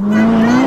Bye.